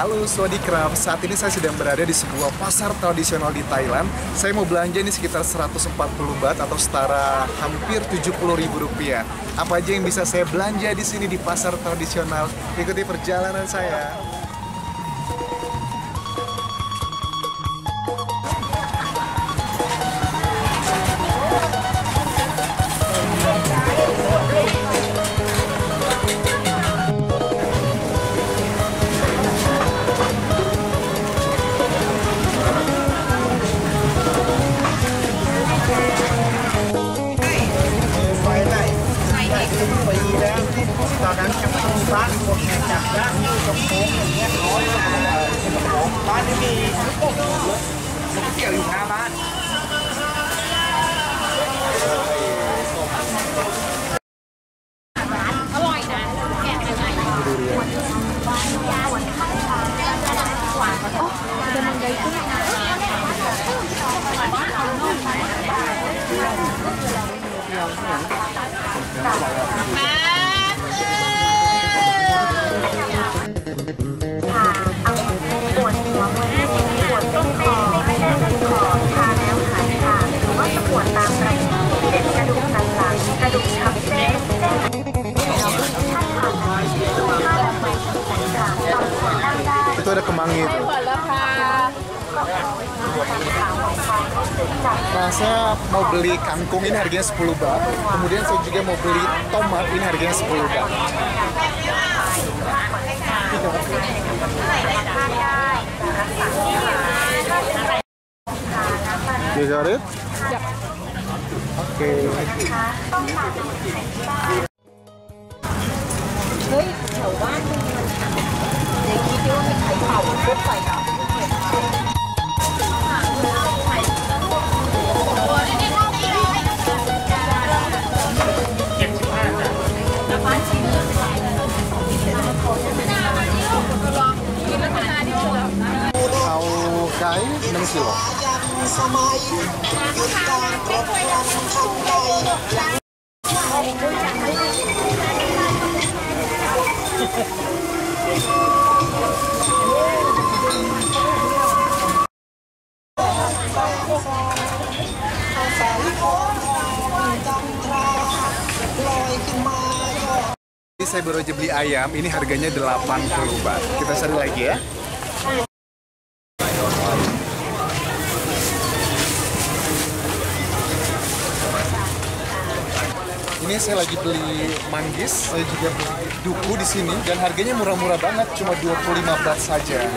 Halo Swadikrab, saat ini saya sedang berada di sebuah pasar tradisional di Thailand. Saya mau belanja ini sekitar 140 baht atau setara hampir 70 ribu rupiah. Apa aja yang bisa saya belanja di sini di pasar tradisional? Ikuti perjalanan saya. บ้านคนเนี่ยจากด้านที่ตรงโค้งอย่างเงี้ยน้อยมากเลยตรงโค้งบ้านที่มีลูกโป่งรถรถเกี่ยวอยู่หน้าบ้านแม่ Itu ada kemangi itu. Nah, saya mau beli kangkung ini harganya 10 baht. Kemudian saya juga mau beli tomat ini harganya 10 baht. You got it? Oke. เใด Ini saya baru aja beli ayam, ini harganya 80 baht. Kita cari lagi ya. Ini saya lagi beli manggis, saya juga beli duku di sini dan harganya murah-murah banget, cuma 25 baht saja.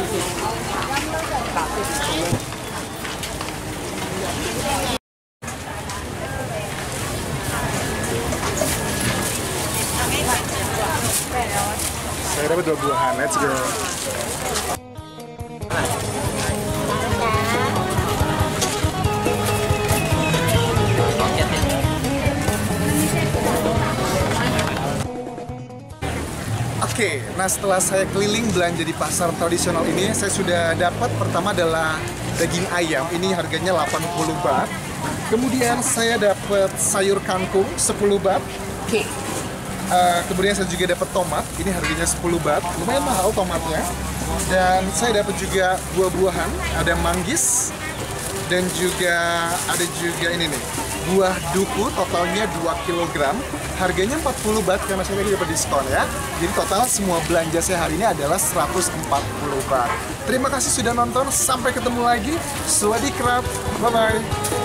Saya dapat dua buahan, let's go. Oke, nah setelah saya keliling belanja di pasar tradisional ini, saya sudah dapat pertama adalah daging ayam, ini harganya 80 baht. Kemudian saya dapat sayur kangkung 10 baht. Uh, kemudian saya juga dapat tomat, ini harganya 10 baht, lumayan mahal tomatnya. Dan saya dapat juga buah-buahan, ada manggis dan juga ada juga ini nih, buah duku totalnya 2 kg. Harganya 40 baht karena saya tadi dapat diskon ya. Jadi total semua belanja saya hari ini adalah 140 baht. Terima kasih sudah nonton, sampai ketemu lagi. Swadikrat, bye-bye.